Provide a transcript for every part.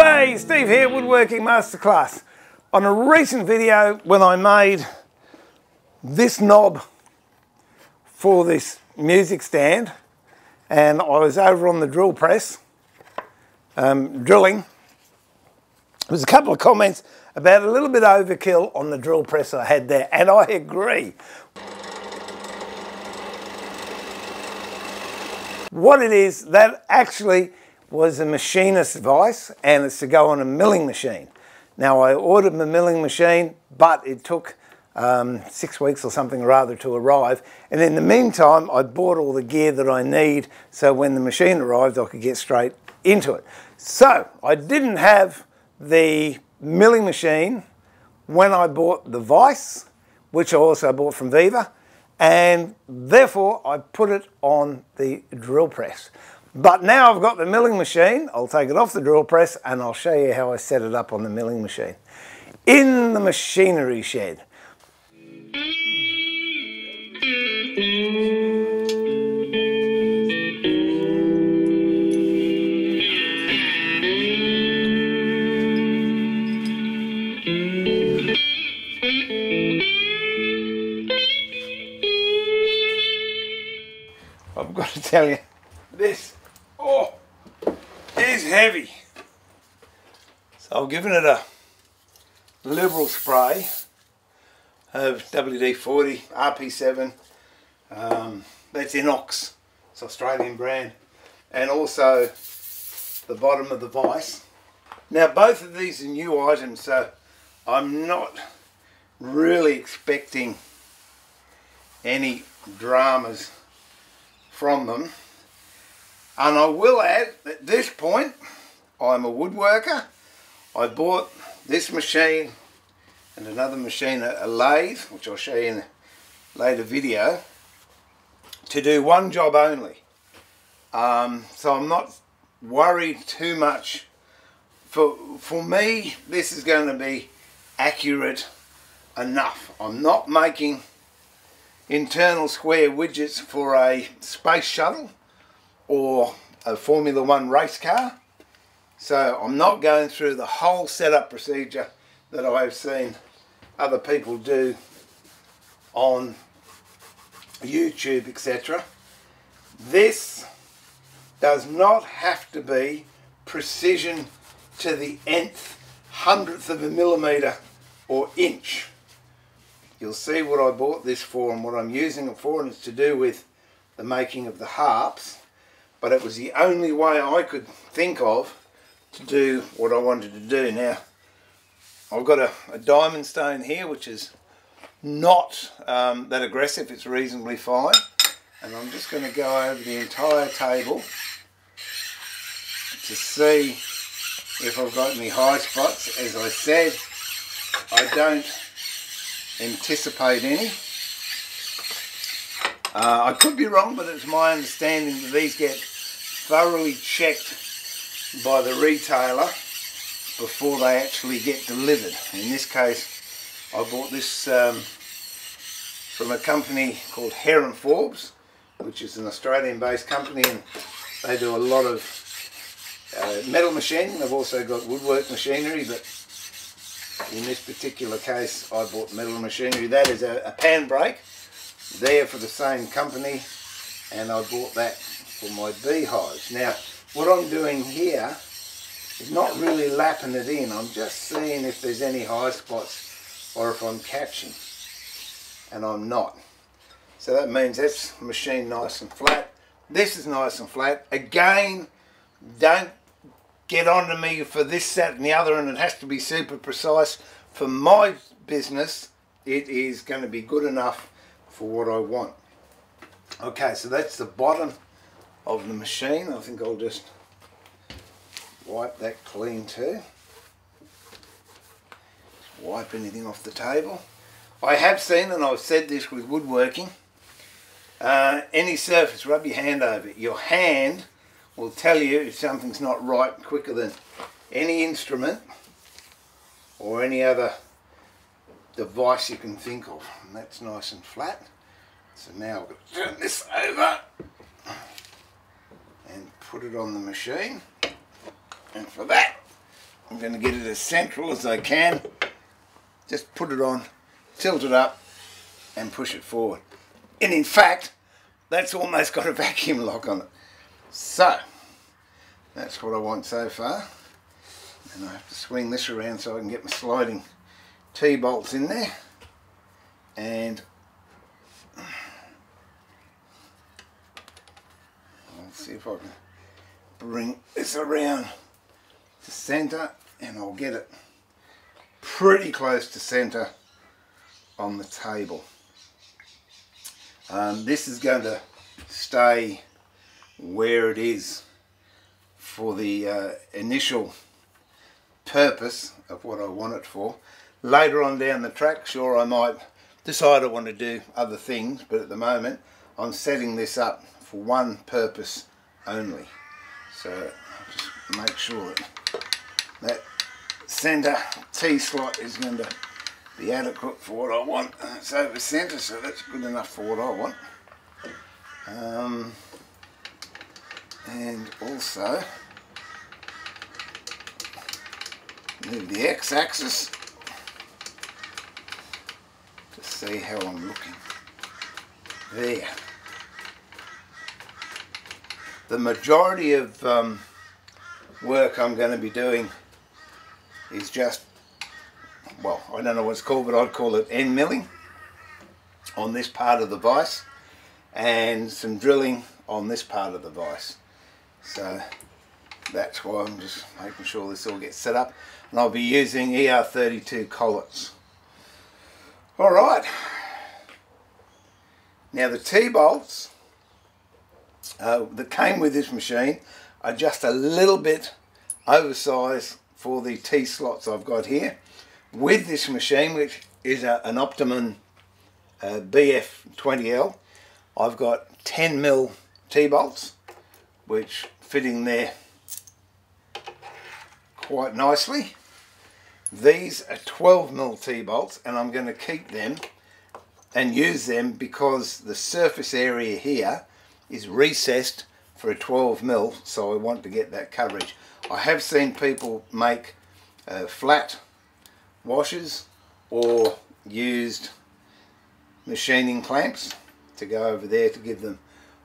G'day, Steve here, Woodworking Masterclass. On a recent video when I made this knob for this music stand and I was over on the drill press um, drilling, there was a couple of comments about a little bit overkill on the drill press I had there and I agree. What it is, that actually was a machinist device and it's to go on a milling machine. Now I ordered my milling machine, but it took um, six weeks or something rather to arrive. And in the meantime, I bought all the gear that I need so when the machine arrived, I could get straight into it. So I didn't have the milling machine when I bought the vise, which I also bought from Vevor, and therefore I put it on the drill press. But now I've got the milling machine, I'll take it off the drill press and I'll show you how I set it up on the milling machine. In the machinery shed. I've got to tell you, this Oh, it's heavy. So it a liberal spray of WD-40, RP7, um, that's Inox, it's Australian brand, and also the bottom of the vise. Now both of these are new items, so I'm not really expecting any dramas from them. And I will add, at this point, I'm a woodworker. I bought this machine and another machine, a, lathe, which I'll show you in a later video, to do one job only. Um, so I'm not worried too much. For, for me, this is going to be accurate enough. I'm not making internal square widgets for a space shuttle or a Formula One race car. So I'm not going through the whole setup procedure that I've seen other people do on YouTube, etc. This does not have to be precision to the nth hundredth of a millimetre or inch. You'll see what I bought this for and what I'm using it for and it's to do with the making of the harps but it was the only way I could think of to do what I wanted to do. Now, I've got a, a diamond stone here, which is not um, that aggressive, it's reasonably fine. And I'm just going to go over the entire table to see if I've got any high spots. As I said, I don't anticipate any. Uh, I could be wrong, but it's my understanding that these get thoroughly checked by the retailer before they actually get delivered. In this case, I bought this um, from a company called Hare and Forbes, which is an Australian-based company, and they do a lot of uh, metal machining. They've also got woodwork machinery, but in this particular case, I bought metal machinery. That is a, a pan brake, there for the same company, and I bought that for my beehives. Now, what I'm doing here is not really lapping it in. I'm just seeing if there's any high spots or if I'm catching. And I'm not. So that means that's machine nice and flat. This is nice and flat. Again, don't get onto me for this, that and the other and it has to be super precise. For my business, it is going to be good enough for what I want. Okay, so that's the bottom of the machine. I think I'll just wipe that clean too. Just wipe anything off the table. I have seen, and I've said this with woodworking, uh, any surface, rub your hand over it. Your hand will tell you if something's not right quicker than any instrument or any other device you can think of. And that's nice and flat. So now I've got to turn this over and put it on the machine. And for that, I'm going to get it as central as I can. Just put it on, tilt it up and push it forward. And in fact, that's almost got a vacuum lock on it. So, that's what I want so far. And I have to swing this around so I can get my sliding T-bolts in there. And I'll see if I can bring this around to center and I'll get it pretty close to center on the table. Um, this is going to stay where it is for the uh, initial purpose of what I want it for. Later on down the track, sure I might decide I want to do other things, but at the moment I'm setting this up for one purpose only. So just make sure that that centre T-slot is going to be adequate for what I want. It's over centre, so that's good enough for what I want. Um, and also move the x-axis to see how I'm looking. There. The majority of um, work I'm going to be doing is just, well, I don't know what it's called, but I'd call it end milling on this part of the vise and some drilling on this part of the vise. So that's why I'm just making sure this all gets set up. And I'll be using ER32 collets. Alright. Now the T-bolts uh, that came with this machine are just a little bit oversized for the T-slots I've got here. With this machine, which is a, an Optimum uh, BF20L, I've got 10 mil T-bolts, which fit in there quite nicely. These are 12 mil T-bolts and I'm going to keep them and use them because the surface area here is recessed for a 12 mil so I want to get that coverage. I have seen people make uh, flat washers or used machining clamps to go over there to give them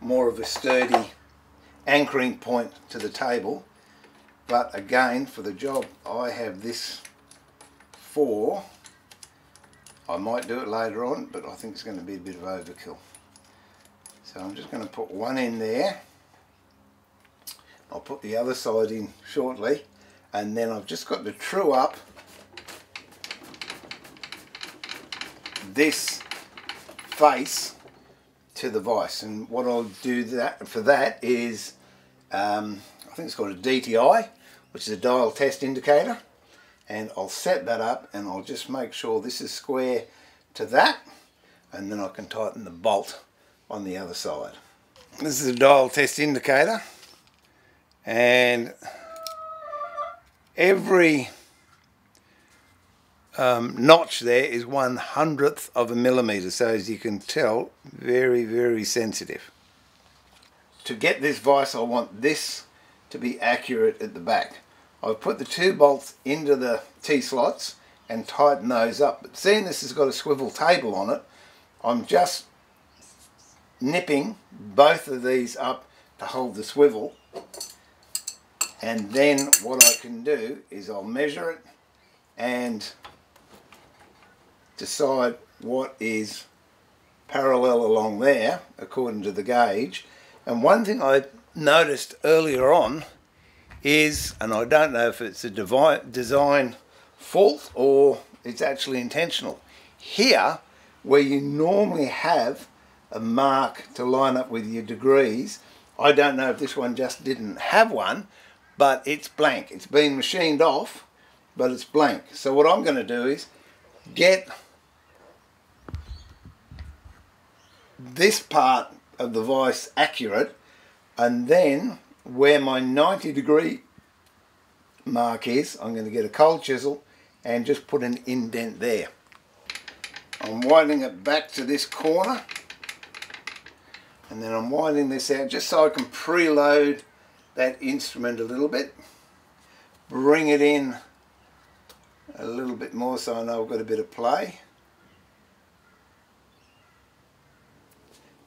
more of a sturdy anchoring point to the table but again for the job I have this for I might do it later on but I think it's going to be a bit of overkill so I'm just going to put one in there. I'll put the other side in shortly. And then I've just got to true up this face to the vise and what I'll do that for that is um, I think it's called a DTI which is a dial test indicator. And I'll set that up and I'll just make sure this is square to that. And then I can tighten the bolt on the other side. This is a dial test indicator and every um, notch there is one hundredth of a millimeter. So as you can tell very very sensitive. To get this vise I want this to be accurate at the back. I've put the two bolts into the T-slots and tighten those up. But seeing this has got a swivel table on it I'm just nipping both of these up to hold the swivel. And then what I can do is I'll measure it and decide what is parallel along there according to the gauge. And one thing I noticed earlier on is and I don't know if it's a design fault or it's actually intentional here where you normally have a mark to line up with your degrees I don't know if this one just didn't have one but it's blank. It's been machined off, but it's blank. So what I'm going to do is get this part of the vise accurate and then where my 90 degree mark is, I'm going to get a cold chisel and just put an indent there. I'm winding it back to this corner and then I'm winding this out just so I can preload that instrument a little bit, bring it in a little bit more so I know I've got a bit of play.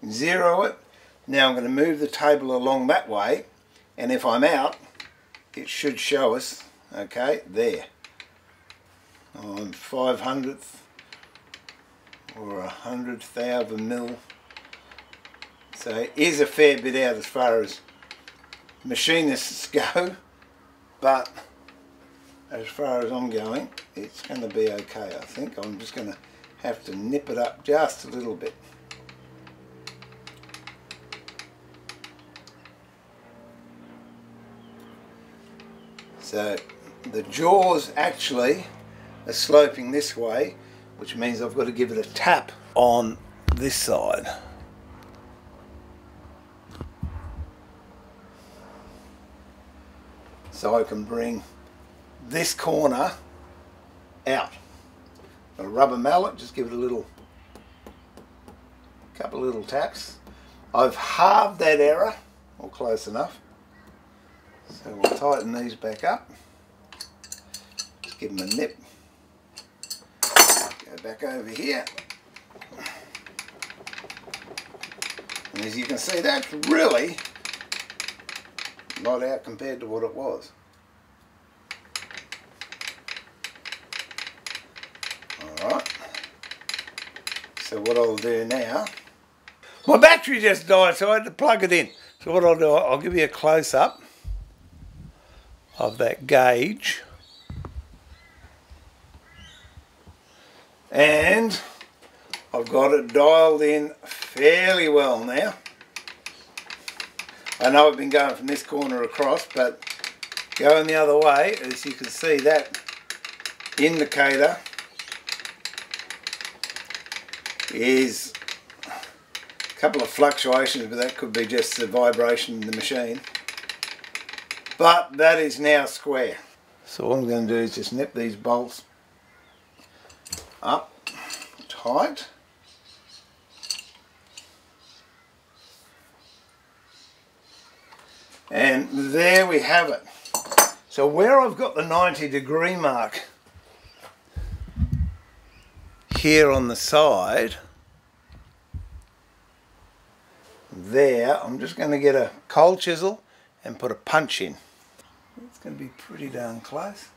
Zero it. Now I'm going to move the table along that way and if I'm out it should show us, okay, there. On 500th or a hundredth of a mil. So it is a fair bit out as far as machinists go, but as far as I'm going, it's going to be okay, I think. I'm just going to have to nip it up just a little bit. So the jaws actually are sloping this way, which means I've got to give it a tap on this side. So I can bring this corner out. A rubber mallet, just give it a little, couple little taps. I've halved that error, or close enough. So we'll tighten these back up. Just give them a nip. Go back over here. And as you can see, that's really not out compared to what it was. Alright. So what I'll do now, my battery just died so I had to plug it in. So what I'll do, I'll give you a close up of that gauge. And I've got it dialed in fairly well now. I know I've been going from this corner across, but going the other way, as you can see, that indicator is a couple of fluctuations, but that could be just the vibration in the machine. But that is now square. So what I'm going to do is just nip these bolts up tight. And there we have it. So where I've got the 90 degree mark here on the side, there, I'm just going to get a cold chisel and put a punch in. It's going to be pretty darn close.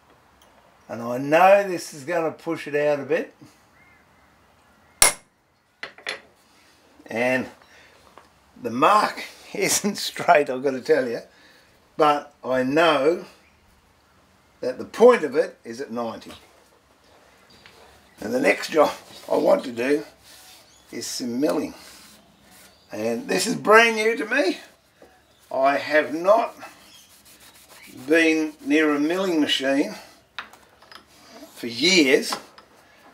And I know this is going to push it out a bit. And the mark isn't straight, I've got to tell you. But I know that the point of it is at 90. And the next job I want to do is some milling. And this is brand new to me. I have not been near a milling machine for years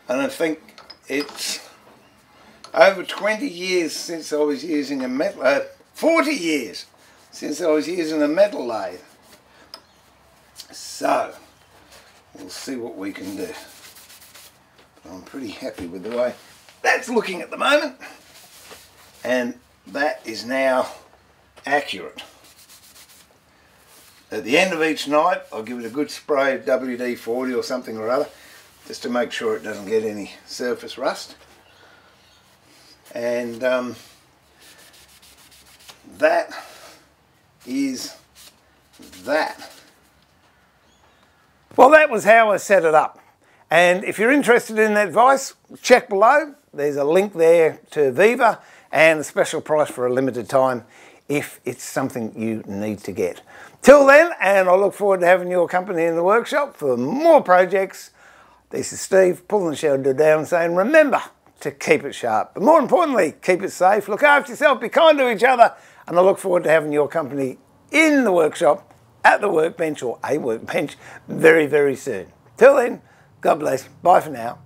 and I think it's over 20 years since I was using a metal, uh, 40 years since I was using a metal lathe. So, we'll see what we can do. But I'm pretty happy with the way that's looking at the moment. And that is now accurate. At the end of each night, I'll give it a good spray of WD-40 or something or other, just to make sure it doesn't get any surface rust. And um, that is that. Well, that was how I set it up. And if you're interested in that advice, check below. There's a link there to Vevor and a special price for a limited time if it's something you need to get. Till then, and I look forward to having your company in the workshop for more projects. This is Steve, pulling the shoulder down saying, remember to keep it sharp. But more importantly, keep it safe, look after yourself, be kind to each other, and I look forward to having your company in the workshop, at the workbench or a workbench very, very soon. Till then, God bless. Bye for now.